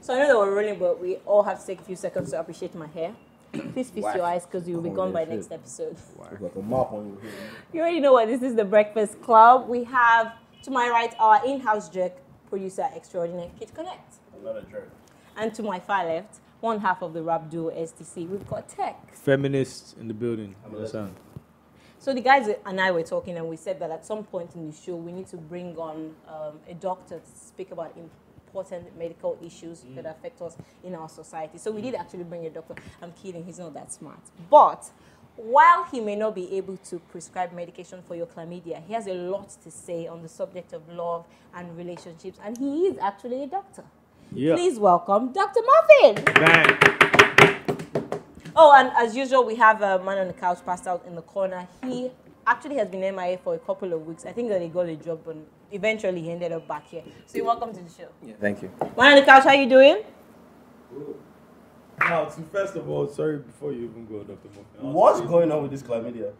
So I know that we're rolling, but we all have to take a few seconds to appreciate my hair. Please feast your eyes because you'll be Oh, gone by next episode. It's like a mop on your head. You already know what this is the Breakfast Club. We have to my right our in-house jerk producer extraordinaire Kid Konnect, I'm not a jerk. and to my far left one half of the rap duo STC. We've got Tech. Feminists in the building. I'm Understand? So the guys and I were talking, and we said that at some point in the show we need to bring on um, a doctor to speak about important medical issues that affect us in our society. So we did actually bring a doctor. I'm kidding, he's not that smart. But while he may not be able to prescribe medication for your chlamydia, he has a lot to say on the subject of love and relationships, and he is actually a doctor. Yeah. Please welcome Dr. Mofin. Bang. Oh, and as usual, we have a man on the couch passed out in the corner. He actually has been MIA for a couple of weeks. I think that he got a job, and eventually he ended up back here. So, you're welcome to the show. Yeah, thank you. Man on the couch, how are you doing? Now, so first of all, sorry before you even go, Dr. Mofin. What's going on with this chlamydia?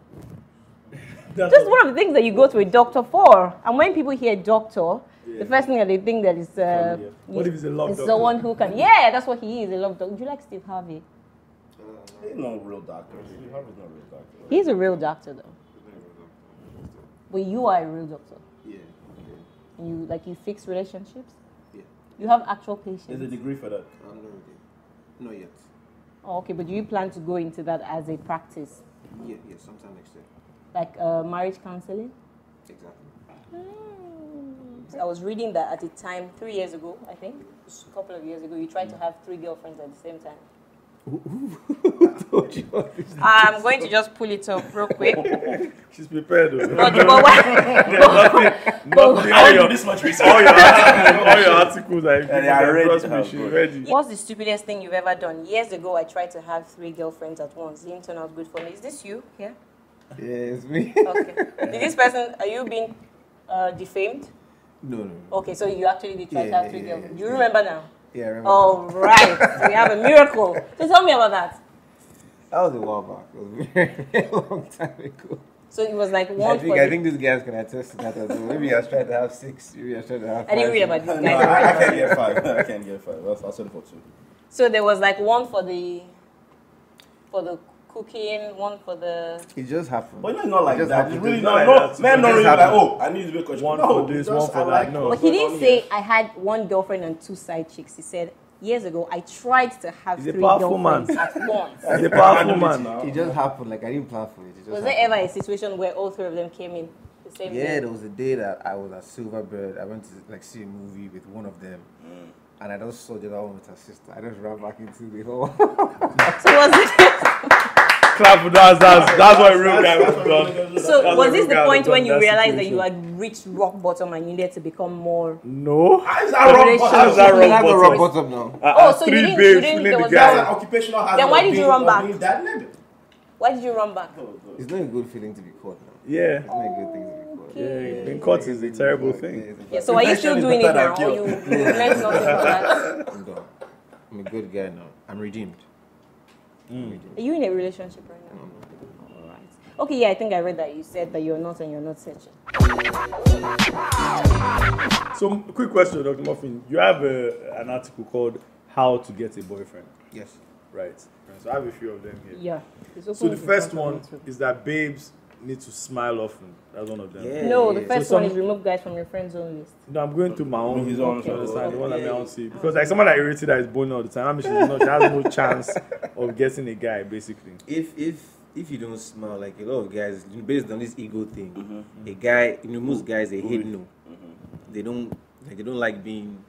That's Just one of the things that you go to a doctor for. And when people hear doctor, Yeah. the first thing that they think that is uh, Chlamydia. What if he's a love is doctor? someone who can. Yeah, that's what he is. A love doctor. Would you like Steve Harvey? He's no real doctor. Steve Harvey's not a real doctor. He's a real doctor, though. But you are a real doctor. Yeah, You like you fix relationships. yeah. You have actual patients. There's a degree for that. I'm not ready. Not yet. Oh, okay, but do you plan to go into that as a practice, Yeah, yeah, sometime next year. like uh, marriage counseling? Exactly. I was reading that at the time, three years ago, I think, just a couple of years ago, you tried to have three girlfriends at the same time. I'm going to just pull it up real quick. She's prepared. Though. But, but why- Nothing, I all don't your, this much research. all your articles, all your articles are Yeah, they are ready Trust me, she's ready. What's the stupidest thing you've ever done? Years ago, I tried to have three girlfriends at once. Didn't turn out good for me. Is this you? Yeah. Yeah, it's me. Okay. Did this person? Are you being uh, defamed? no, no, no. Okay, so you actually did try to have three yeah, girlfriends. yeah, Do you remember now? Yeah, I remember. All right, we have a miracle. So tell me about that. That was a while back. It was a very, very long time ago. So it was like one I think, I think these guys can attest to that as well. Maybe I was trying to have six. Maybe I was trying to have I didn't read about this No. I, I can't get five. I can't get five. I'll, I'll settle for two. So there was like one for the for the cooking, one for the. It just happened. But you know, it's not like that. happened. It's really not. not No, that. men don't really be like, oh, I need to be a coach. One no, for this, one for I that. No. But he didn't say. I had one girlfriend and two side chicks. He said years ago I tried to have He's three powerful man. girlfriends at once. He's a I powerful man. now. It just happened. Like I didn't plan for it. it just Was there ever a situation where all three of them came in the same Yeah, day? there was a day that I was at Silverbird. I went to like see a movie with one of them, Mm. and I just saw the other one with her sister. I just ran back into the hall. So was it? Clap for that. That's, that's what a real guy would have we're done. gonna. So That's was this the point when you realized that you had reached rock bottom and you needed to become more? No. How is that wrong? Relationship. How is that that wrong? That's not bottom. rock bottom now. Uh, Oh, uh, so you three didn't- you babes didn't- feeling there was- That's an guy. occupational hazard. Then why did you run back? being that nigga. Why did you run back? It's not a good feeling to be caught now. Yeah. It's not a good thing to be caught. Yeah, being caught is a terrible Yeah, thing. it's Yeah, so are you still doing it now? than Or you, you learned nothing from that? I'm. I'm a good guy now. I'm redeemed. I'm. Are you in a relationship right now? Alright. Okay, yeah, I think I read that you said that you're not and you're not searching. So, quick question, Dr. Mofin. You have a, an article called "How to Get a Boyfriend," Yes. right? So I have a few of them here. Yeah. So the first one is that babes need to smile often. That's one of them. Yeah. No, the first So one some- is remove guys from your friend zone list. No, I'm going through my own. His own, you understand? The one that okay. me I don't see because like someone that irritated that is boning all the time. I mean, she's not. She has no chance of getting a guy, basically. If if if you don't smile like a lot of guys, based on this ego thing, mm-hmm. a guy, you know, most guys they hate mm-hmm. no. They don't like they don't like being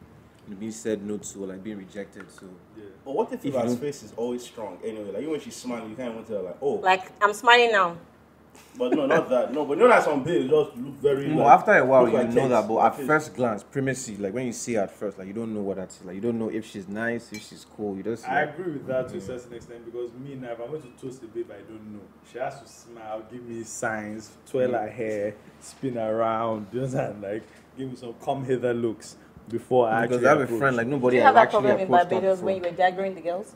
being said no to or like being rejected. So But what if If her you- face is always strong? Anyway, like even when she's smiling, you kind of want to tell like, oh. Like, I'm smiling now. But no, not that. No, but you know that some babes just look very. No, like, after a while, you like know cakes. that, but at this. first glance, primacy, like when you see her at first, like you don't know what that's like. You don't know if she's nice, if she's cool. You just I like, agree with that to a certain extent because me now, if I'm going to toast a babe I don't know, she has to smile, give me signs, twirl her hair, spin around, do you understand? Like, give me some come hither looks before I because actually I have a friend like Did nobody you has have that actually problem in Barbados when you were daggering the girls?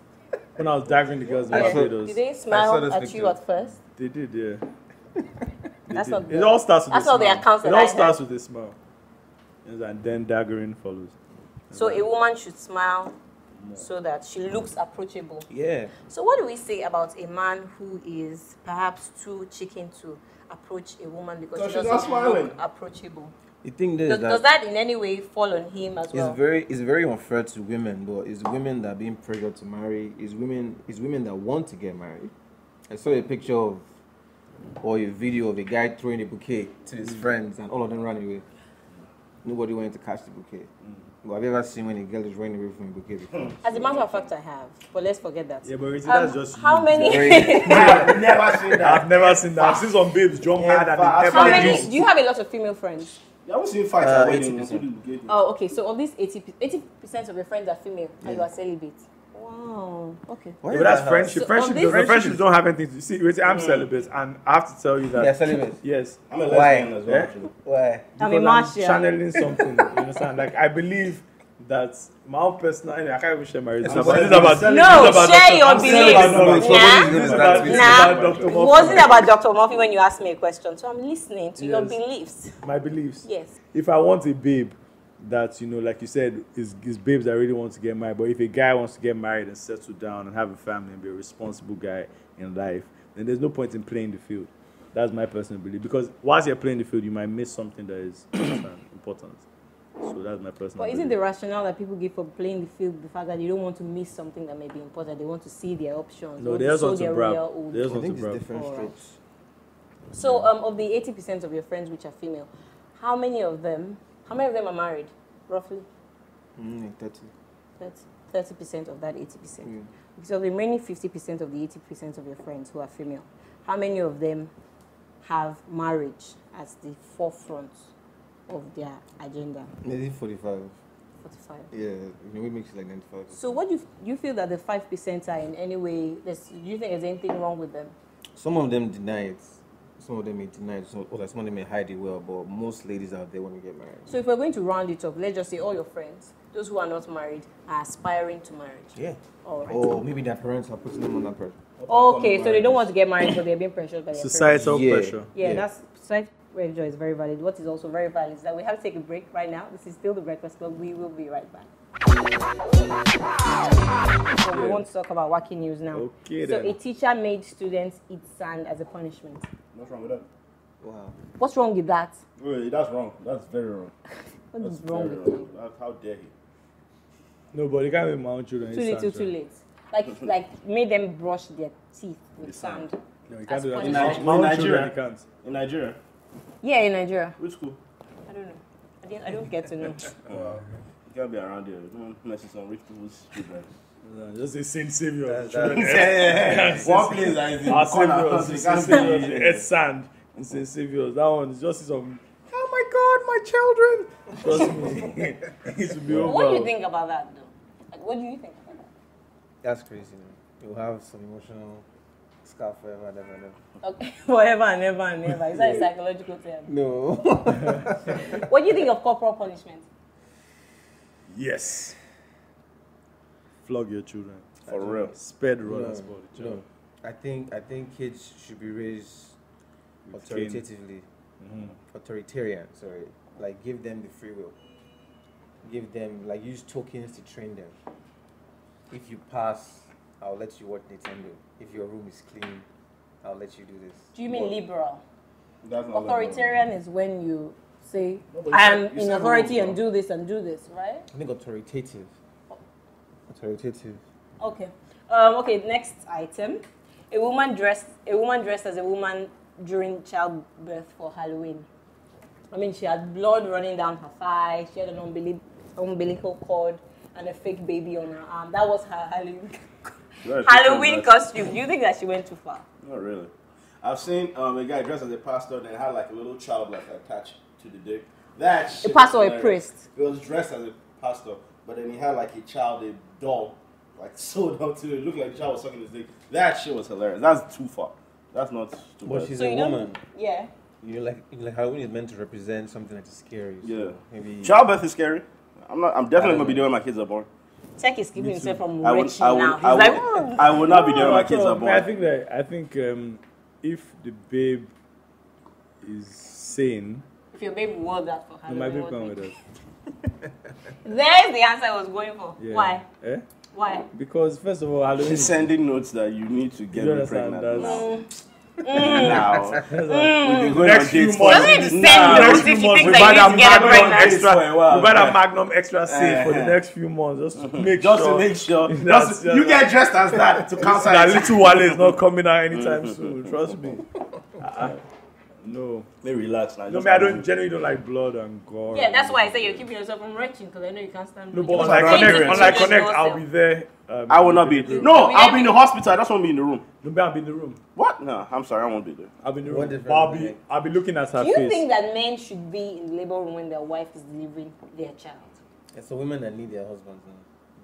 when I was daggering the girls in I Barbados. Did they smile at you at first? They did, yeah. They That's did. not It all starts with That's a all the smile. accounts It that all I starts with a smile. You and then daggering follows. So a woman should smile so that she looks approachable. Yeah. So what do we say about a man who is perhaps too chicken to approach a woman because So she she's doesn't smiling. look approachable? The thing is Does, that does that in any way fall on him as well? It's very it's very unfair to women, but it's women that are being pressured to marry. It's women it's women that want to get married. I saw a picture of or a video of a guy throwing a bouquet to his friends and all of them ran away. Nobody wanted to catch the bouquet. But have you ever seen when a girl is running away from a bouquet before? As a matter of fact, I have, but let's forget that. Yeah, but Richie, Um, that's just how you. many? I've never seen that. I've never seen that. I've seen some babes jump hard and Ever. they How many? lose. Do you have a lot of female friends? You haven't seen fights Uh, at wedding. 80%. the gay- Oh, okay. So of these 80 percent of your friends are female, and you are celibate. Wow. Okay. Why Yeah, but that's friendship. So friendship, does- this- friendships don't have anything to see. Wait, I'm celibate, and I have to tell you that. They're celibate. Yes. I'm a Why? lesbian as well. Yeah? actually. Why? I'm a Because Martian. channeling something. You understand? Like I believe that my own personal. I can't even share my reason. It's But this is about- about No, this about share Dr. your I'm saying about beliefs. Nah. Nah. about- this is Nah. about Dr. It wasn't about Dr. Murphy when you asked me a question, so I'm listening to your beliefs. my beliefs. Yes. If I want a babe that you know, like you said, is is babes that really want to get married. But if a guy wants to get married and settle down and have a family and be a responsible guy in life, then there's no point in playing the field. That's my personal belief. Because whilst you're playing the field, you might miss something that is important. So that's my personal. But isn't the rationale that people give for playing the field the fact that they don't want to miss something that may be important? They want to see their options. No, want they to just show want to brag. They just I want to think it's brag. different Alright. strokes. So, um, of the 80% of your friends which are female, how many of them, how many of them are married, roughly? Mm, like 30. 30, 30% of that 80%. Mm. Because of the remaining 50% of the 80% of your friends who are female, how many of them have marriage as the forefront of their agenda? Maybe 45. 45. Yeah, we makes it like 95. So, what do you, you feel that the 5% are in any way, do you think there's anything wrong with them? Some of them deny it. Some of them may deny it. Some, or like some of them may hide it well, but most ladies out there want to get married. So, if we're going to round it up, let's just say all your friends, those who are not married, are aspiring to marriage. Yeah. All right. Or maybe their parents are putting them on that pressure. Okay, so they don't want to get married, but they're being pressured by their parents. Societal Yeah. pressure. Yeah, Yeah. that's society pressure is very valid. What is also very valid is that we have to take a break right now. This is still the Breakfast Club. We will be right back. So we want to talk about wacky news now. Okay so then. a teacher made students eat sand as a punishment. What's wrong with that? Wow. What's wrong with that? Wait, that's wrong. That's very wrong. What That's is wrong with wrong. you? That- how dare he? No, but they can't be my own children. Too It's little, sad, too right? late. Like, like made them brush their teeth with With sand. sand. No, you can't do that. punishment. My own- My In children, Nigeria. you can't. In Nigeria, Yeah, in Nigeria. which school? I don't know. I, didn't, I don't get to know. Wow. You can't be around here. No messing some rich people's children. No, Just say Saint Savior. One place that is in Our the corner. Saviors, You Saint can't it's sand. And Saint Saviors, that one is just some. Oh my God, my children! Trust me, it will be over. what do you think about that, though? Like, what do you think about that? That's crazy. Man. You'll have some emotional scar forever and ever and ever. Okay, forever and ever and ever. Is that a psychological term? No. What do you think of corporal punishment? Yes. Flog your children. For real. Spare the rod no, and spoil the no. I think I think kids should be raised With cane. authoritatively. Mhm. Authoritarian, sorry. Like give them the free will. Give them like use tokens to train them. If you pass, I'll let you watch Nintendo. If your room is clean, I'll let you do this. Do you mean What? liberal? That's not Authoritarian is when you say, No, I am in authority and do this and do this, right? I think authoritative. Authoritative. Okay. Um, okay, next item. A woman dressed a woman dressed as a woman during childbirth for Halloween. I mean, she had blood running down her thigh. She had an umbili- umbilical cord and a fake baby on her arm. That was her Halloween That is Halloween costume. Do you think that she went too far? Not really. I've seen um, a guy dressed as a pastor that had like a little child like attached to the dick. That a pastor or a priest? He was dressed as a pastor, but then he had like a child, a doll, like sewed up to it. It looked like the child was sucking his dick. That shit was hilarious. That's too far. That's not too But bad. she's So a you don't- woman. Yeah. You know, like you know, like Halloween is meant to represent something that is scary. so Yeah. Maybe Childbirth is scary. I'm not. I'm definitely I gonna be don't there when my kids are born. Tech is keeping himself from I would. retching I would. now. He's I would. like, "Oh." I would not be doing my kids no, are born. I think that I think um, if the babe is sane, if your baby wore that for No, Halloween, my baby what come would- with us. There's the answer I was going for. Yeah. Why? Eh? Why? Because first of all, Halloween. She's sending notes that you need to get You me understand, pregnant that's- now. Mm. mm. mm. now. That's We've all. going Next few months- Doesn't it send you next if few months, we that buy you that need to get Magnum pregnant? extra. A we buy that. Magnum extra eh. safe for the next few months, just to mm-hmm. make Just sure to make sure. That's Just, just- you get dressed as that to counter that little wallet is not coming out anytime mm-hmm. soon. Trust me. Mm-hmm. Ah, ah. No, They relax now. no, just me. I don't generally don't like blood and gore. Yeah, that's why I say you're keeping yourself from retching because I know you can't stand. No, but That's unlike why I don't connect, do it. unlike Just connect. I'll be there. Um, I will not be. No, No, we I'll be in the hospital. I just won't be in the room. no, but I'll be in the room. What? No, I'm sorry. I won't be there. I'll be in the room. But I'll be. I'll be looking at her Do you face. think that men should be in the labor room when their wife is delivering their child? It's the women that need their husbands now.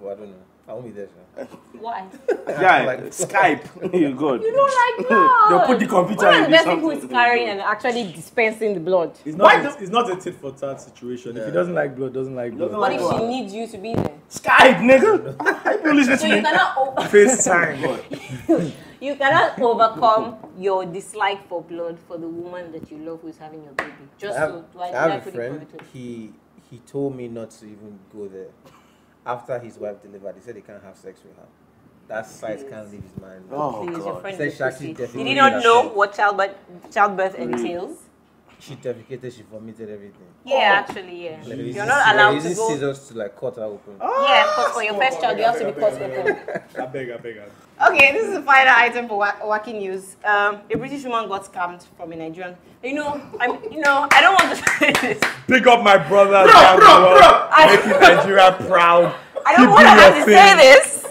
But I don't know. I won't there, sir. Why? Yeah, Like- Skype. You're good. You don't like blood. They'll put the computer One in of the this best people something. is carrying and actually dispensing the blood. It's Why not, a, it's not a tit for tat situation. If he doesn't like blood, doesn't like blood. Doesn't What if she needs you to be there? Skype, nigga. How you listen So to you me? cannot o- FaceTime. you cannot overcome your dislike for blood for the woman that you love who is having your baby. Just I have, so do I, I do I have a put friend. He he told me not to even go there. After his wife delivered, he said he can't have sex with her. That size can't leave his mind. Oh, Please, your God. friend Said is she actually. Did he not know what childbirth childbirth entails? She defecated, she vomited everything. Yeah, actually, yeah. Like, You're using- not like, allowed to using go. scissors to like cut her open. Yeah, because for your first child, you have to be cut open. I beg, I beg. I beg. Okay, this is the final item for wa- wacky news. Um, a British woman got scammed from a Nigerian. You know, I'm. You know, I don't want to say this. Pick up my brother. Bro, bro, bro. Making Nigeria proud. I don't want to have to say this.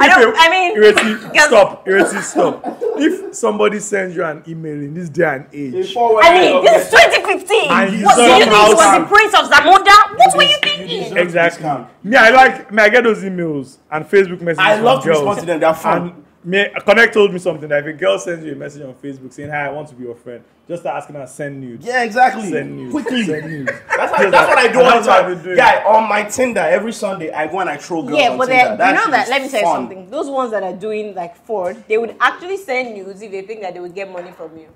I don't. a- I mean, Ireti, stop. Ireti, stop. If somebody sends you an email in this day and age, I mean, this is 2015. And you What do you think was the prince of Zamunda? What were you thinking? exactly. Me, I like. Me, I get those emails and Facebook messages. I love to girls. respond to them. They're fun. And me, Konnect told me something that if a girl sends you a message on Facebook saying, "Hi, I want to be your friend," just start asking her to send nudes. Yeah, exactly. Send news. Quickly. Send news. That's, how, that's what I do all the that's what I've time. been doing. Guy, on my Tinder, every Sunday, I go and I throw girls Yeah, on but Tinder. then, you know that, Let me tell you fun. something. Those ones that are doing like fraud, they would actually send news if they think that they would get money from you.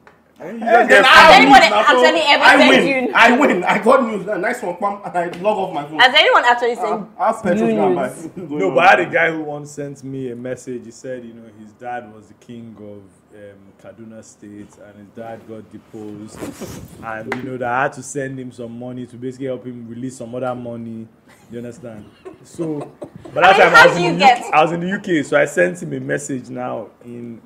And you just then I Has have anyone news now, so actually ever I sent win. you- I win. I got news. A nice one, pam, and I log off my phone. Has anyone actually sent I have petrol you now, news? but- No, but I had a guy who once sent me a message. He said, you know, his dad was the king of um, Kaduna State, and his dad got deposed, and you know that I had to send him some money to basically help him release some other money. You understand? So, but that I mean, time I was, do you in the get- UK, I was in the UK, so I sent him a message now in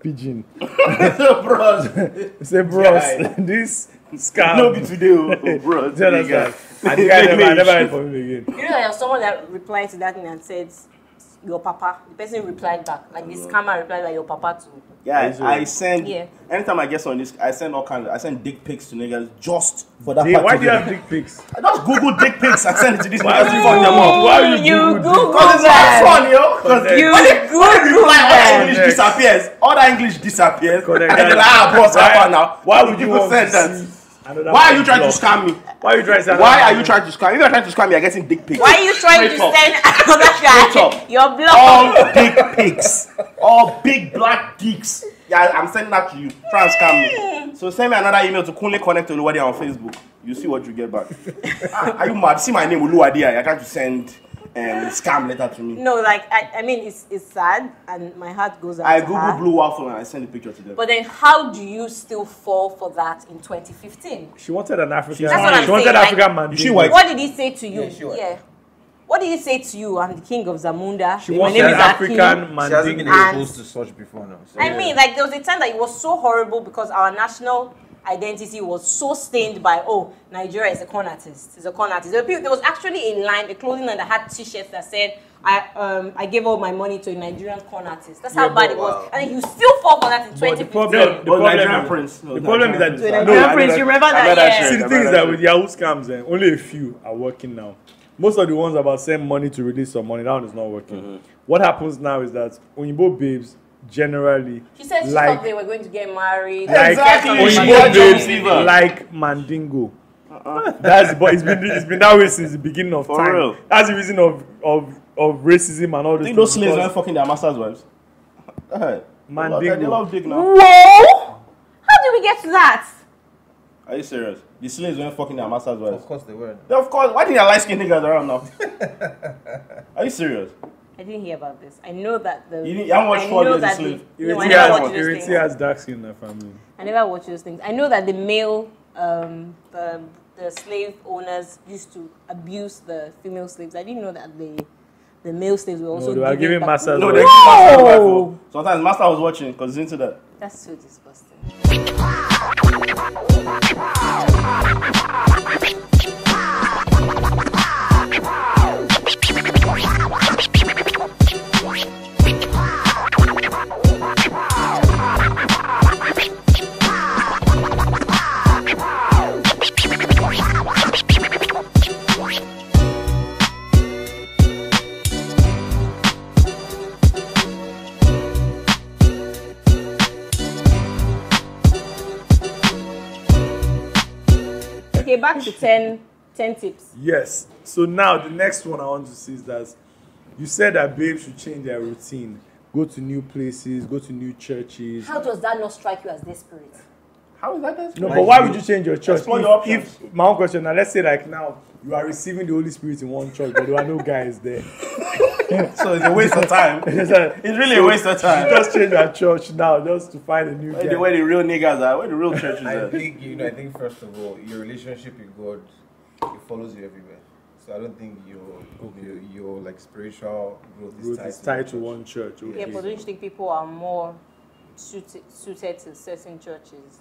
pidgin. bros. He said, "Bros, Guy. this scam." No be today, oh, bro. Do you understand? And the guy never, I never heard from him again. You know, there's someone that replied to that thing and said, "Your papa." The person replied back, like the scammer replied, like your papa too. Yeah, So- I send. Yeah. Anytime I get on this, I send all kinds. Of, I send dick pics to niggas just for that. Hey, why do you have dick pics? I just Google dick pics and send it to these niggas you- fuck them up. Why would you you Google Because it's not fun, yo. Because. You Google all that. English disappears. All that English disappears. And then like, ah, boss, far now? Why would you send that? Another Why are you trying to blog? scam me? Why are you trying to say Why are you trying to scam? If you're trying to scam me, you're getting dick pics. Why are you trying to Straight up. send another Straight guy up. your blog? all dick pics, all big black dicks. Yeah, I'm sending that to you. Try and scam me. So send me another email to Kunle Connect Oluwadi on Facebook. You see what you get back. Ah, Are you mad? See my name Oluwadi. You're trying to send um, scam letter to me. No, like I, I mean, it's it's sad, and my heart goes out I to Google her. Blue Waffle and I send the picture to them. But then, how do you still fall for that in 2015? She wanted an African. That's what I'm she wanted saying, like- African man. You see white- What did he say to you? Yeah, sure. Yeah. What did he say to you? I'm the king of Zamunda. She My wanted name an is African Akin. man. She hasn't been exposed to such before now. So I mean, like there was a time that it was so horrible because our national identity was so stained by oh Nigeria is a con artist, is a con artist. There, people, there was actually a line, a clothing line that had T-shirts that said I um I gave all my money to a Nigerian con artist. That's how bad but- it was, wow. and you still fall for that in But the problem, No, the problem, Nigerian Prince. No, the problem is that Nigerian To a Prince. Nigerian I prince, you remember that? that Yeah. See, the I thing is that that with Yahoo scams, eh, only a few are working now. Most of the ones about send money to release some money, that one is not working. Mm-hmm. What happens now is that Oyinbo babes generally She said she like thought they were going to get married. like Exactly. Get She some Oyinbo got babes like Mandingo. Uh-uh. That's but it's been it's been that way since the beginning of For time. real. That's the reason of of of racism and all I this. think those slaves weren't fucking their masters' wives. Hey, Man, they love- they dick now. Whoa! How do we get to that? Are you serious? The slaves weren't fucking their masters' wives. Of course they were. Yeah, of course. Why didn't there light skinned niggas around now? Are you serious? I didn't hear about this. I know that the. You didn't- you haven't watched I Ford know versus Slave? the, no, I Ireti never has, those Ireti things. has dark skin in her family. I never watched those things. I know that the male, um, the, the slave owners used to abuse the female slaves. I didn't know that the the male slaves were also No, they were giving giving masters No, they Whoa! keep masters' wife. oh. Sometimes master was watching because he's into that. That's so disgusting. To 10, 10 tips. Yes. So now the next one I want to see is that you said that babes should change their routine, go to new places, go to new churches. How does that not strike you as desperate? How is that? That's No, but why would you change your church? Explore If, your options. if my own question now, let's say like now you are receiving the Holy Spirit in one church, but there are no guys there. so it's a waste of time. it's like- It's really so a waste of you time. Just change your church now, just to find a new Where guy. the, where the real niggas are, where the real churches I are. think you know. I think first of all, your relationship with God, it follows you everywhere. So I don't think your your, your like spiritual growth is Root tied, is to, tied your to one church. Yeah, but don't you think people are more suited, suited to certain churches?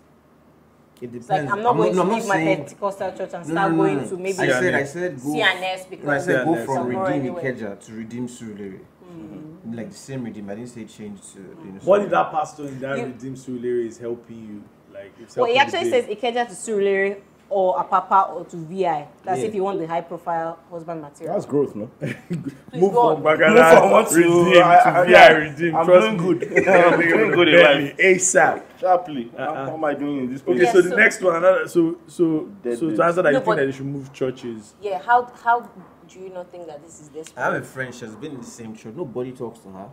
It It's like. I'm not going no, to I'm leave my saying- Pentecostal church and No, start no, no, going to maybe I said, I said go. CNS No, I because said go from Somewhere Redeem anyway. Ikeja to Redeem Surulere. Mm-hmm. Like the same Redeem. I didn't say change to. You know, What did that pastor in that You- redeemed Sulere is helping you? Like, it's Well, helping it actually says babe. Ikeja to Surulere or Apapa or to VI. That's Yeah. if you want the high profile husband material. That's growth, no? move go from on. Bagana Move from one to- redeem I- I- to VI yeah. redeem. I'm Trust doing me. good. I'm doing good in life. ASAP. Sharply. Uh-uh. What am I doing in this Okay, place? Yeah, so the so- next one, another. So, so, Dead so to babes. answer that, No, you think but- that they should move churches. Yeah, how how do you not think that this is I have a desperate? friend. She's been in the same church. Nobody talks to her.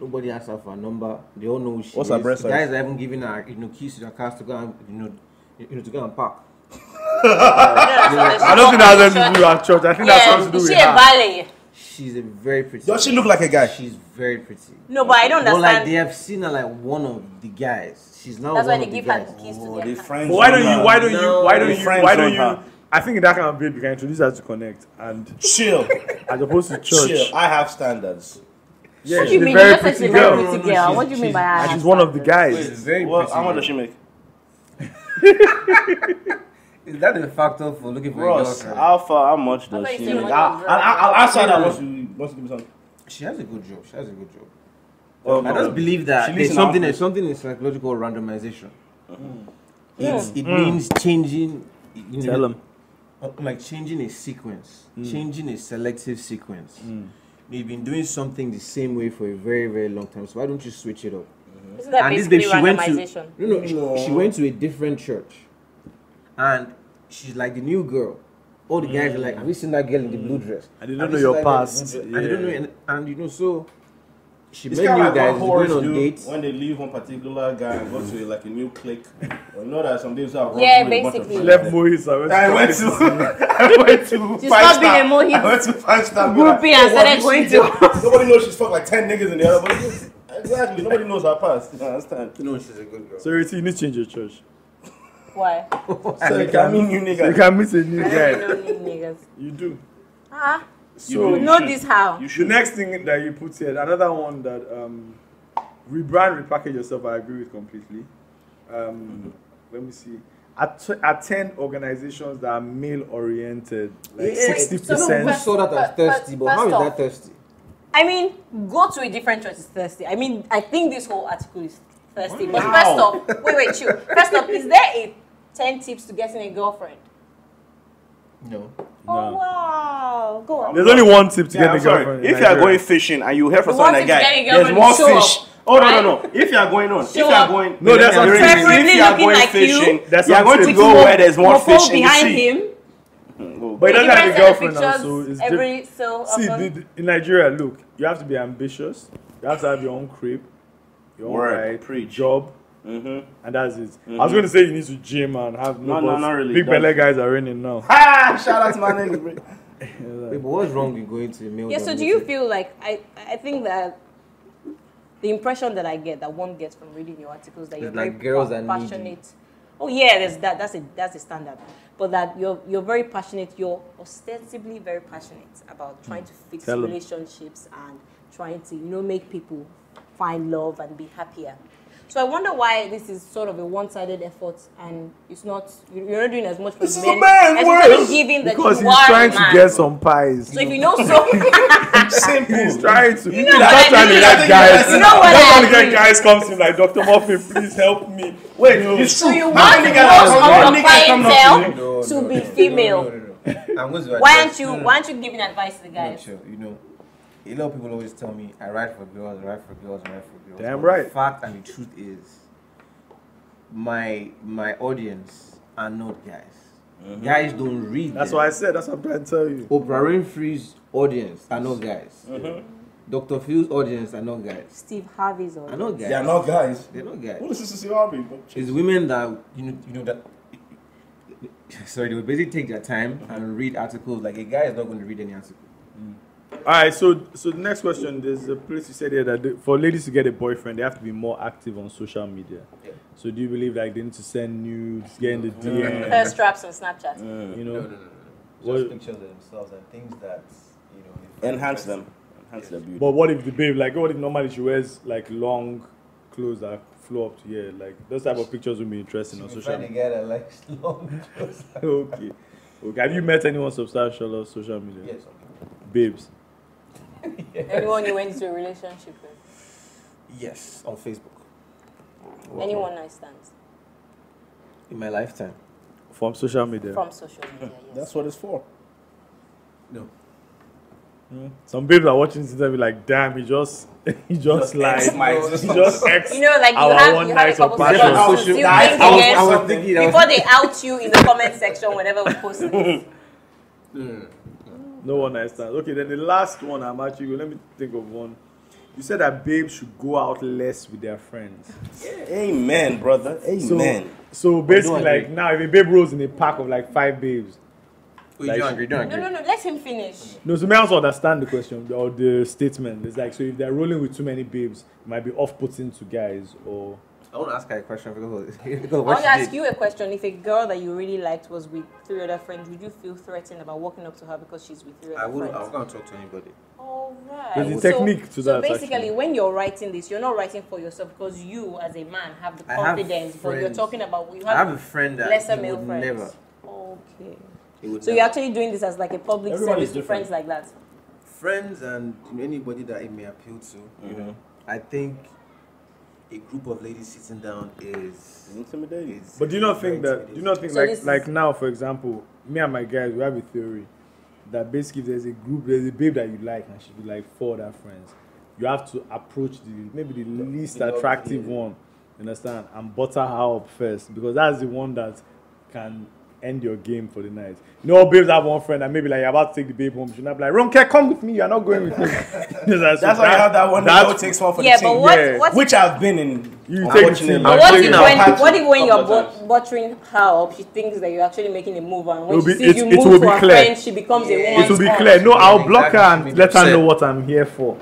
Nobody asks her for a number. They all know who she What's is. her breast The size? guys are even giving her, you know, keys to their cars to go and, you know, you know, to go and park. I don't think that's anything to do with church. I think that's Yeah, something to do is with she a her. ballet? She's a very pretty. Does she look like a guy? She's very pretty. No, but I don't But like they have seen her like one of the guys. She's now That's one why they of give the her guys. the keys to Oh, their car. friends But why don't you? Why don't you? Why don't you? Why don't you? I think in that kind of babe, you can introduce her to Konnect, and Chill. as opposed to church. Chill. I have standards. Yeah, What do she's you mean? You very just said she's pretty a very girl. No, no, pretty no, What do you mean she's- by And that? she's one of the She's guys. very What, pretty. how much does she make? Is that a factor for looking for a Ross, girlfriend? how far, how much does she make? I'll, was I'll, I'll, I'll answer that No, no. once you, once you give me something. She has a good job. She has a good job. Oh, I just believe that She there's something our there's something in psychological randomization. It's, it Mm. means changing. You know, Tell 'em. uh, Like changing a sequence, Mm. changing a selective sequence. You've been doing something the same way for a very, very long time. So why don't you switch it up? Isn't that and this basically babe, she went to randomization? no, no, she- She, went to a different church, and she's like the new girl. All the guys are like, "Have you seen that girl in the blue mm. dress?" And they don't Have know you your seen that girl in the past. blue dress?" And they don't know, and, and you know, so she It's met kind new of like guys, what they're horrors going on do dates. when they leave one particular guy and go to like a new clique. You know that some days have Yeah, run through a bunch of basically. She left Moise. I went to I went to She five stopped being a Mohit I went to five star. groupie and started going to- Nobody knows she's fucked like ten niggas in the other. But exactly, nobody knows her past. You understand? No, she's a good girl. So Riti, you need to change your church. Why? So you can meet new You can meet a new I guy. don't need niggas. You do. Ah, You So you know should. this how? You The should. next thing that you put here, another one that um, rebrand, repackage yourself. I agree with completely. Um, Let me see. At- attend organizations that are male oriented, like sixty so Who percent. first- saw that as thirsty? But how is first that thirsty? I mean, go to a different church is thirsty. I mean, I think this whole article is thirsty. But first off, wait, wait, chill. First off, is there a 10 tips to getting a girlfriend? No. Oh, wow. Go on. There's only one tip to Yeah, get I'm a sorry. girlfriend. in If you are going fishing and you hear from The someone like thing guy, there's girlfriend more fish. up, Oh no right? no no! If you are going on, if you are up. going, No, there's Let me some read tips. it. If you are Preferably going looking like you. fishing, you are going to go where there's more fish in the behind sea. him. Oh, But he doesn't have a girlfriend now, so it's every so See, often. the, the- in Nigeria, look, you have to be ambitious. You have to have your own crib, your own Word, ride, preach. Job, and that's it. I was going to say you need to gym and have No, no, no, not really. Big belly guys are raining now. Ah, shout out to my niggas. Wait, but what's wrong with going to a male? Yeah, so do you feel like I I think that the impression that I get that one gets from reading your articles that you're It's very girls pa- are passionate. Oh yeah, there's that that's a that's a standard. But that you're you're very passionate, you're ostensibly very passionate about trying to fix Tell 'em. relationships and trying to, you know, make people find love and be happier. So I wonder why this is sort of a one-sided effort, and it's not. You're not doing as much for This the is a men, man, especially given that Because you he's are trying a to man. get some pies. So if you know so, Simple. He's trying to. You know he's what not I trying to mean? get guys. You know what he's not I trying to get mean? guys comes in like Dr. Muffin, please help me. Wait, it's so true. you How want many most guys of your guys to clientele you? No, to no, be no, female. No, no, no, no. To Why aren't you no, no, why aren't you giving advice to the no, guys? chill, You know, a lot of people always tell me I write for girls, I write for girls, I write for girls. Damn But right. The fact and the truth is, my my audience are not guys. Mm-hmm. Guys don't read. That's them. what I said. That's what I'm trying to tell you. Oprah Winfrey's audience are not guys. Mm-hmm. Dr. Phil's audience are not guys. Steve Harvey's audience. Are not guys. They are not guys. They're not guys. Who listens to see Harvey? bro? It's women that you know you know that sorry they will basically take their time mm-hmm. and read articles like a guy is not going to read any article. All right. So, so the next question. There's a place you said here that the- for ladies to get a boyfriend, they have to be more active on social media. Yeah. So, do you believe like they need to send nudes, get in the DM? hair straps on Snapchat. You know, no, no, no. What- Just pictures of themselves and things that you know Enhance them. interesting. Enhance their beauty. But what if the babe, like, what if normally she wears like long clothes that flow up to here? Like, those type of pictures would be interesting on social find a media. guy that likes long clothes. okay. Okay. Have you met anyone substantial on social media? yes, some people. Babes. Anyone you went into a relationship with? Yes, on Facebook. Anyone nice stands In my lifetime. From social media. from social media. Yes. That's what it's for. No. Hmm? Some babes are watching this interview like, damn, he just, he just lied. He just X. you know, like you have one you have a night of couple passion. seconds to Social- still I- think I was- I was thinking before they out you in the comment section whenever we post it. No one understands. Okay, then the last one I'm actually let me think of one. You said that babes should go out less with their friends. Amen, brother. Amen. so basically, like now, if a babe rolls in a pack of like five babes, Wait, Like- you don't agree? Don't No, agree? no, no. Let him finish. no, so may I also understand the question or the statement. It's like, so if they're rolling with too many babes, it might be off putting to guys or. I want to ask her a question because, because I want to ask did. you a question. If a girl that you really liked was with three other friends, would you feel threatened about walking up to her because she's with three other I would. friends? I was going to talk to anybody. All right. There's a So- technique to so that, basically, actually. when you're writing this, you're not writing for yourself because you, as a man, have the I have confidence. But you're talking about you I have a friend that lesser male would friends. never. Okay. So never. you're actually doing this as like a public Everybody's service to friends like that. friends and anybody that it may appeal to. You know, mm-hmm. I think a group of ladies sitting down is. Intimidating. is But do you not think that? Do you not think So like like now, for example, me and my guys, we have a theory that basically if there's a group, there's a babe that you like, and she be like four other friends. You have to approach the maybe the least the attractive lovely. one, you understand, and butter her up first because that's the one that can end your game for the night. You know, babes have one friend and maybe like you're about to take the babe home. She's not like, Ronke, come with me. You're not going with me. that's That's why you have that one That's that takes one for Yeah, the but team. what, Yeah. what, Which I've been in. You take unfortunately. the team. but what if when, what if when you're but- times. buttering her up, she thinks that you're actually making a move, and when It'll she be- sees it- you it will to be her clear. friend, she becomes a woman. it will be clear. No, I'll block her and let her know what I'm here for.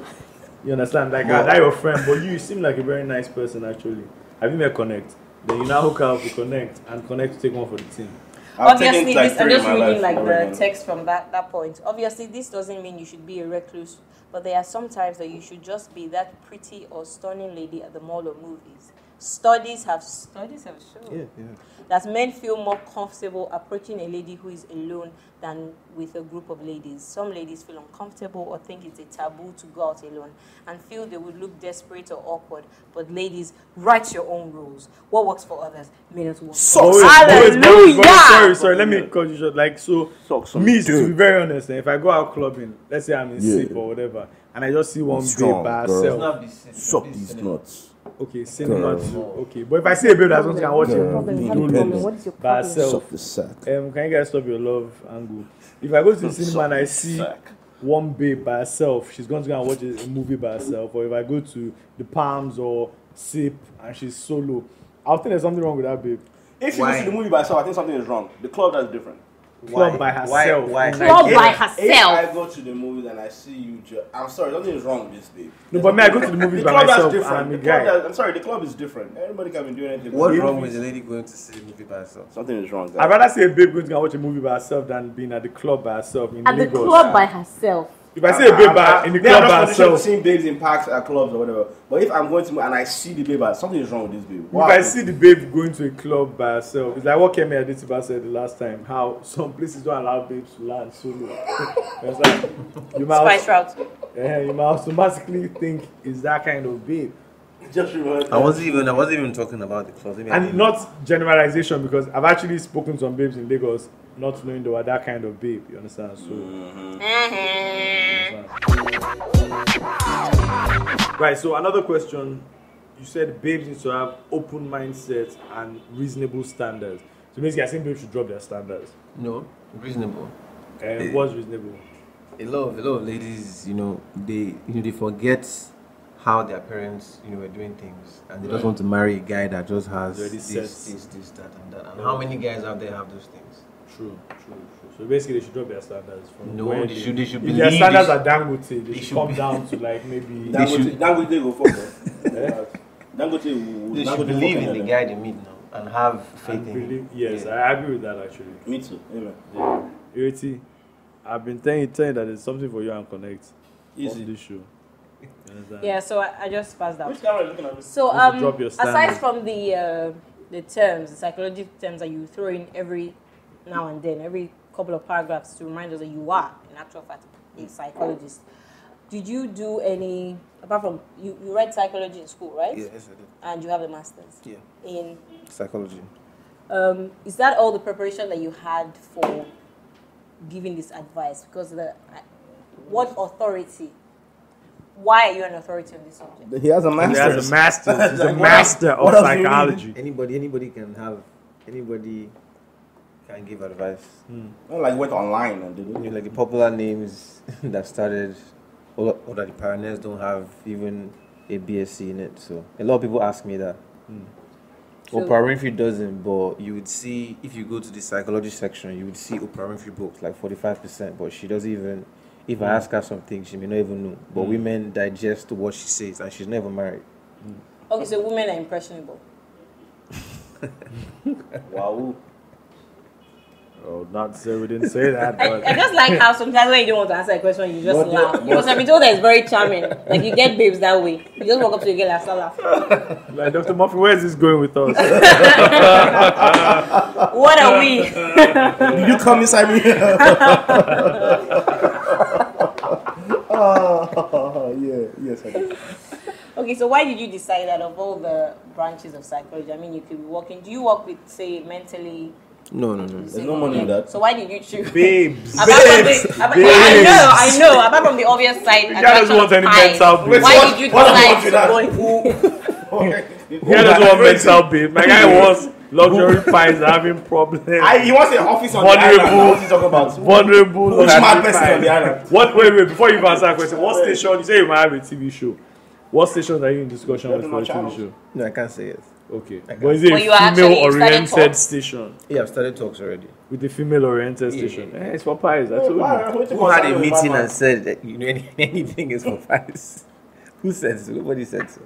You understand? Like, uh, Yeah. that your friend, but you seem like a very nice person, actually. Have you met Konnect? Then you now hook up to Konnect and Konnect to take one for the team. I've Obviously, like, this, I'm just reading like the text from that, that point. Obviously, this doesn't mean you should be a recluse, but there are some times that you should just be that pretty or stunning lady at the mall or movies. Studies have studies have shown Yeah, yeah. that men feel more comfortable approaching a lady who is alone than with a group of ladies. Some ladies feel uncomfortable or think it's a taboo to go out alone and feel they would look desperate or awkward. But ladies, write your own rules. What works for others may not work. So- But wait, Hallelujah! but wait, but wait, sorry, sorry. Let me cut you short. Like, so, Suck some me, to be very honest, eh, if I go out clubbing, let's say I'm in Yeah. SIP or whatever, and I just see one Strong, babe by herself. Not Suck these nuts. Okay, cinema Girl. too. Okay, but if I see a babe that's going to watch Girl. it Be independent. by herself, um, can you guys stop your love angle? If I go to the cinema and I see Sack. one babe by herself, she's going to go and watch a, movie by herself. Or if I go to the Palms or Sip and she's solo, I think there's something wrong with that babe. If you Why? go see the movie by yourself, I think something is wrong. The club that's different. Club Why? by Why- herself. why? in Club Nigeria. by If herself. I go to the movies and I see you, ju- I'm sorry, something is wrong with this babe. No, but me, I go to the movies the by myself. I'm a The club guy. that- I'm sorry, the club is different. Everybody can be doing anything. What's But wrong if with it's- the lady going to see a movie by herself? Something is wrong. I'd rather see a babe going to watch a movie by herself than being at the club by herself in At the Lagos. club by herself. If I see a babe by, in the club I'm by not conditioned to herself, seeing babes in parks at clubs or whatever. But if I'm going to and I see the babe, something is wrong with this babe. if I see the babe going to a club by herself, it's like what Kemi Adetiba said the last time. How some places don't allow babes to land solo. it's like you might, Spice route. eh, you might automatically think is that kind of babe. just remember, I wasn't even. I wasn't even talking about the clubs. I And didn't- not generalization because I've actually spoken to some babes in Lagos, not knowing they were that kind of babe. You understand? So. Mm-hmm. Right. So another question. You said babes need to have open mindset and reasonable standards. So basically, I think babes should drop their standards. no reasonable. And what's reasonable? a lot of a lot of ladies, you know, they you know they forget how their parents, you know, were doing things, and they just want to marry a guy that just has this, this, this, that, and that. And how many guys out there have those things? True. True. True. So basically, they should drop their standards. From No, where they should- they should believe their standards should- are Dangote, they, they should, should come be- down to like maybe. Dangote, should- Dangote go fuck them. Eh? Dangote will. They should believe in the guy they meet now and have faith and in believe, him. yes, Yeah. I agree with that actually. Me too. Amen. Yeah. Ireti, I've been telling you, telling you that there's something for you and Konnect Easy. on this show. Yeah, so I, I just passed out. Which camera are you looking at? So You um, drop your aside from the uh, the terms, the psychological terms that you throw in every now and then, every couple of paragraphs to remind us that you are, in actual fact, a psychologist. Did you do any apart from you, you read psychology in school, right? Yes, I did. And you have a master's Yeah. in. Psychology. Um, is that all the preparation that you had for giving this advice? Because the what authority? Why are you an authority on this subject? He has a He master. has a master. He's a master of what else do you need? psychology. Anybody, anybody can have. Anybody can give advice. Hmm. Not like went online and did You know, it. like the popular names that started, all, all that the pioneers don't have even a BSc in it. So a lot of people ask me that. Hmm. So- Oprah Winfrey doesn't, but you would see if you go to the psychology section, you would see Oprah Winfrey books like forty five percent, but she doesn't even. If I ask her something, she may not even know. But hmm. women digest what she says, and she's never married. Okay, so women are impressionable. Wow. Oh, not to say we didn't say that, I, but I just like how sometimes when you don't want to answer a question, you just What- laugh. what- Because I've been told that it's very charming. Like you get babes that way. You just walk up to a girl and start laughing. like Dr. Murphy, where is this going with us? What are we? Did you come inside me? oh, yeah. Yes, I did. Okay, so why did you decide that of all the branches of psychology? I mean, you could be working. Do you work with, say, mentally? No, no, no. There's no money in that. So why did you choose? Babes. Apart from the, apart- I know, I know. Apart from the obvious side, The guy doesn't want any mental babe. Why what- did you what decide about to that? go in? He doesn't want mental babe. My guy wants luxury pies having problems. I, he wants an office on Vulnerable. the island. What's he talking about? vulnerable. Which mad person on the island? What? Wait, wait. Before you answer that question, what station? You say you might have a TV show. What stations are you in discussion with Those for are a my TV show? No, I can't say it. Okay, Okay. but is it a actually female-oriented station Yeah, I've started talks already. with a female-oriented Yeah. station? Eh, it's for pies. I told you. Why- you Who had concerned a meeting and said that you know any, anything is for pies? Who said so? Nobody said so.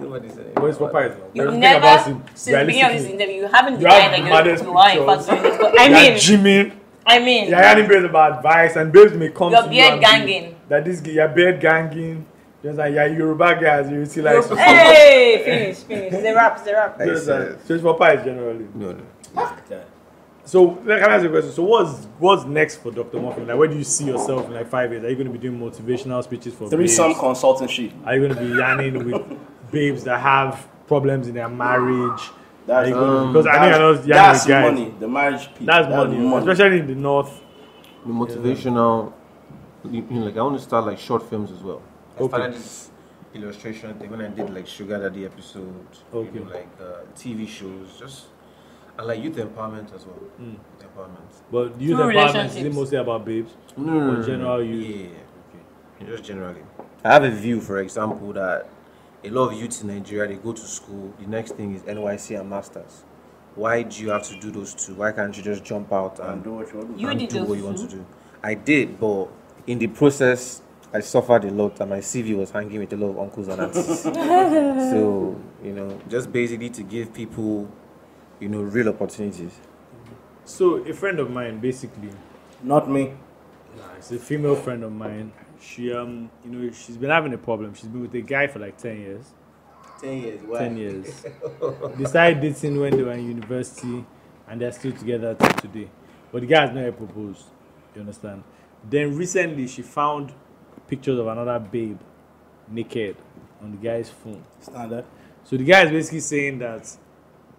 Nobody said But it's for pies. now. You But the thing never, about it, since the beginning of this interview, you haven't You have denied that the you're, maddest you are in fact doing this. But I mean, Jimmy. I mean, You're hearing babes about advice, and babes may come Your to you beard and be- ganging. That this guy, you're beard ganging. Just like you're Yoruba guys, you see like. so- hey, finish, finish. It's a wrap, it's a wrap. Just like- So it's for pies generally. no, no. So like, can I ask you a question? So what's what's next for Dr. Mofin? Like, where do you see yourself in like five years? Are you going to be doing motivational speeches for Three babes? some consultancy. Are you going to be yarning with babes that have problems in their marriage? That's, you um, because I think I know that's, yarning that's with guys. money. The marriage piece. That's money, especially in the north. The motivational, you you know, like I want to start like short films as well. I Okay. started this illustration thing when I did like Sugar Daddy episode, Okay. you know, like uh, TV shows, just and like youth empowerment as well. Mm. Youth empowerment. But youth Through empowerment is it mostly about babes? No, no, Or general youth? Yeah, okay. just generally. I have a view, for example, that a lot of youths in Nigeria they go to school. The next thing is NYSC and masters. Why do you have to do those two? Why can't you just jump out and And do what you want to do. You did do what you want to do? I did, but in the process, I suffered a lot, and my CV was hanging with a lot of uncles and aunts. so you know, just basically to give people, you know, real opportunities. So a friend of mine, basically, Not me. Nah, it's a female friend of mine. She um, you know, she's been having a problem. She's been with a guy for like ten years. Ten years. Ten years. they started dating when they were in university, and they're still together till today. But the guy has not yet proposed. You understand? Then recently, she found pictures of another babe naked on the guy's phone. Standard. So the guy is basically saying that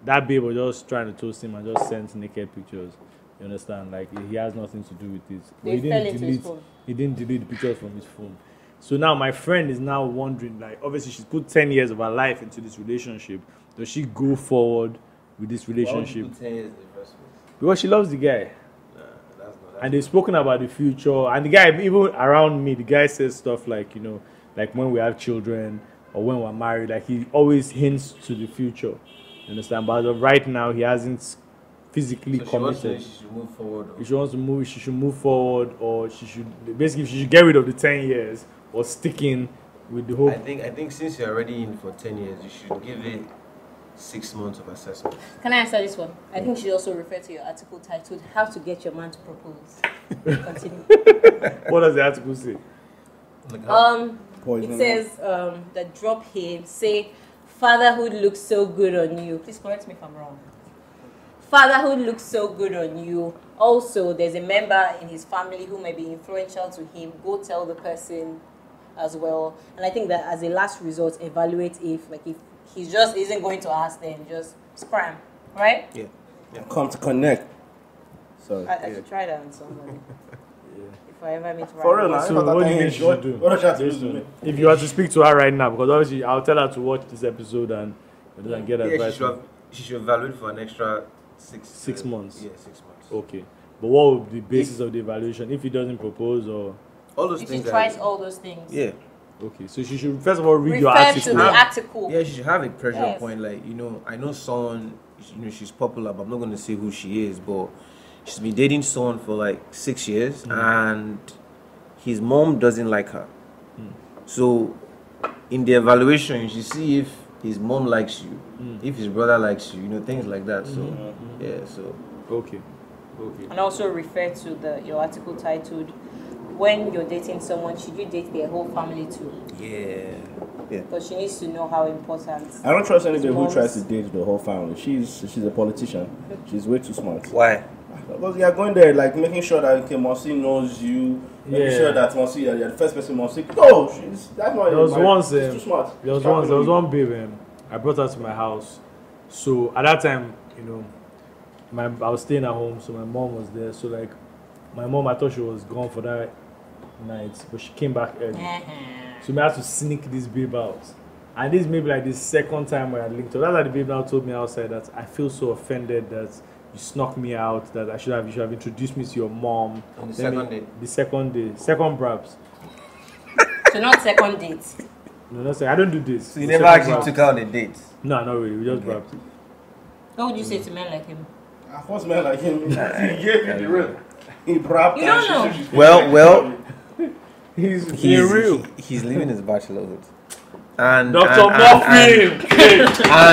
that babe was just trying to toast him and just sent naked pictures. You understand? Like he has nothing to do with this. But he didn't delete. He didn't delete the pictures from his phone. So now my friend is now wondering, like, obviously she's put ten years of her life into this relationship. Does she go forward with this relationship Ten years in the first place. because she loves the guy? And they've spoken about the future. And the guy even around me the guy says stuff like you know like when we have children or when we're married like he always hints to the future. You understand? But as of right now he hasn't physically So she wants to, committed. she should move forward. if she wants to move she should move forward or she should basically she should get rid of the 10 years or sticking with the whole I think I think since you're already in for ten years, you should give it six months of assessment. Can I answer this one? I think she also referred to your article titled "How to Get Your Man to Propose." Continue. what does the article say Um, Poison. it says um, that drop him, say fatherhood looks so good on you. Please correct me if I'm wrong. Fatherhood looks so good on you. Also, there's a member in his family who may be influential to him. Go tell the person as well. And I think that as a last resort, evaluate if like if he just isn't going to ask, them, just scram, right? yeah. Come to Konnect. Sorry. I, I should try that on somebody. If I ever meet For real, Ryan. now. so what do you think she should do What does she have to do? if you were to speak to her right now because obviously i'll tell her to watch this episode and, and get Yeah, she advice should, have, she should evaluate for an extra six Six uh, months. Yeah, six months. Okay. But what would be the basis of the evaluation if he doesn't propose or All those If she things. tries are, all those things. yeah, okay. So she should first of all read your Refer to article. the article. yeah, she should have a pressure Yes. point. Like you know, I know someone. You know, she's popular, but I'm not going to say who she is. But she's been dating someone for like six years, mm. and his mom doesn't like her. Mm. So, in the evaluation, you should see if his mom likes you, mm. if his brother likes you. You know, things like that. So, mm-hmm. yeah. So Okay. Okay. And also refer to the your article titled when you're dating someone, should you date their whole family too? yeah, yeah. Because she needs to know how important. I don't trust anybody who tries to date the whole family. She's she's a politician. She's way too smart. Why? Because you're going there, like making sure that okay, Mosi knows you, making Yeah. sure that Mosi, you're the first person Mosi. No, she's that's not. There was my- once, she's um, too smart. There was She's once there was one babe um, I brought her to my house. So at that time, you know, my I was staying at home, so my mom was there. So like my mom I thought she was gone for that night, but she came back early. So we had to sneak this babe out. And this may be like the second time we had linked up. That's why the babe now told me outside that I feel so offended that you snuck me out, that I should have you should have introduced me to your mom. On the Then second we- day? The second day. Second brabs. So not second date. No, no, sorry, I don't do this. So you The never actually brabs. took out on a date. No, not really. We just Okay. brabbed. What would you say to men like him? Ah, What's man like him? he gave you the real. He bragged You and don't know. Well, well, He's, he's he's real. he- he's living his bachelorhood. And Dr. and- and- Mofin! Hey, and-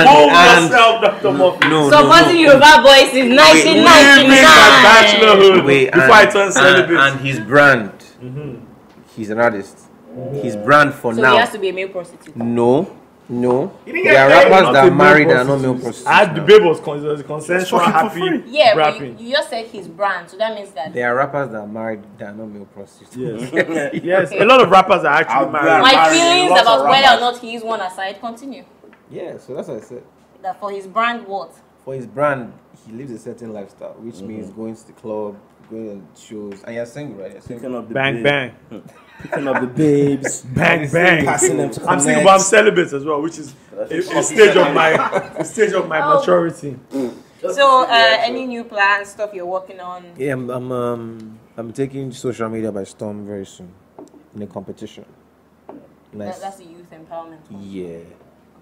Hold and- yourself, Dr. Mofin. No, no, Supporting no. Yoruba boys is Leave me my 1999. bachelorhood Wait, before and, I turn and, celibate. and his brand. Mm-hmm. He's an artist. His brand for So now. he has to be a male prostitute. No, no. didn't There are rappers that are married that are not male prostitute. prostitutes. I the now. babe was, con- was consensual, fucking for happy, free. Yeah, but rapping. you, you just said his brand, so that means that There are rappers that are married that are not male prostitutes. Yes. yes, a lot of rappers are actually married. my married feelings about whether or not he is one aside continue. Yeah, so that's what I said. That for his brand, what? For his brand, he lives a certain lifestyle, which mm-hmm. means going to the club, going on shows. And you're single, right? You're single. Picking up the Bang, babe, bang. Picking up the babes. Bang, bang. Passing them to I'm single, Konnect. but I'm celibate as well, which is a, a stage of my a stage of my Oh. maturity. So, uh, any new plans, stuff you're working on? Yeah, I'm, I'm, um, I'm taking social media by storm very soon in a competition. That, Nice. that's the youth empowerment. one. Yeah,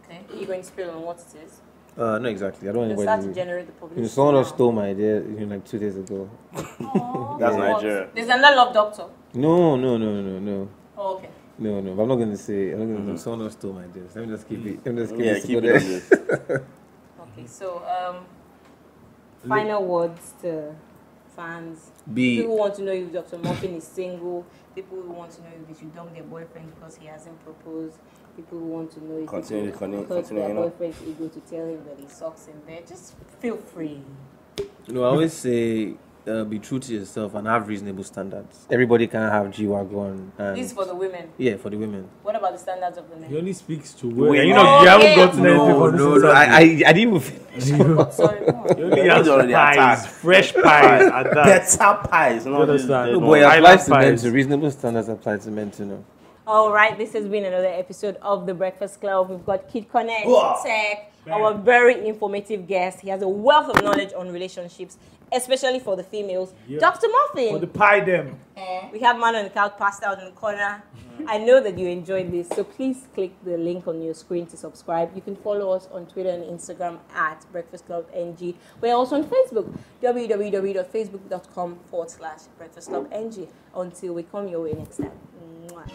Okay. Are you going to spill on what it is? Uh, no, exactly. I don't You want start to generate the You publicity. know, someone else stole my idea you know, like two days ago. Aw, That's what? Nigeria. There's another love doctor. No, no, no, no, no. Oh, okay. No, no, but I'm not gonna say. I'm not gonna. Someone else stole my ideas. Let me just keep it. Let me just keep Yeah, it. keep it on this. Okay, so um, final words to fans. Be People want to know if Dr. Mofin is single. People who want to know if they should dump their boyfriend because he hasn't proposed. People who want to know if Continue, they should continue, hurt continue, their you know. boyfriend's ego to tell him that he sucks in bed. Just feel free. You know, I always say, uh, be true to yourself and have reasonable standards. Everybody can have G wagon and This is for the women. yeah, for the women. What about the standards of the men? He only speaks to women. And you no. know, you haven't Okay. gotten anything No, no, no. I, I. I didn't even finish. Sorry, come. You only You're have already pies, attacked. fresh pies at that. Better pies. No, You this- understand? this- No, Boy, it I applies like to men pies. too. Reasonable standards apply to men too. No. All right, this has been another episode of the Breakfast Club. We've got Kid Konnect, Whoa. Tech, our very informative guest. He has a wealth of knowledge on relationships, especially for the females. Yeah. Dr. For Mofin. the pie them. Eh? We have man on the couch passed out in the corner. Mm-hmm. I know that you enjoyed this, so please click the link on your screen to subscribe. You can follow us on Twitter and Instagram at Breakfast Club NG. We're also on Facebook, www.facebook.com forward slash Breakfast Club NG. Until we come your way next time. Mwah.